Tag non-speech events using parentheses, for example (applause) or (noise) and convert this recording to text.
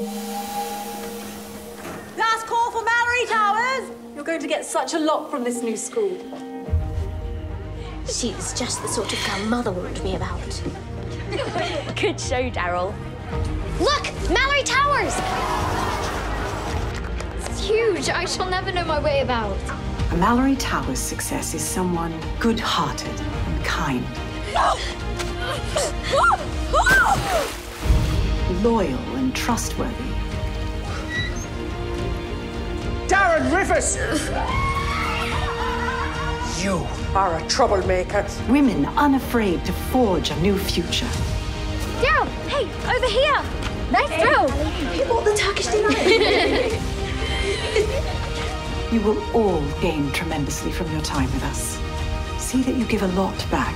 Last call for Malory Towers. You're going to get such a lot from this new school. She's just the sort of girl Mother warned me about. (laughs) Good show, Darrell. Look! Malory Towers! It's huge. I shall never know my way about. Malory Towers' success is someone good-hearted and kind. (gasps) (gasps) (gasps) Loyal and trustworthy. Darrell Rivers! You are a troublemaker. Women unafraid to forge a new future. Darrell, hey, over here. Nice throw. Who bought the Turkish delight? (laughs) You will all gain tremendously from your time with us. See that you give a lot back.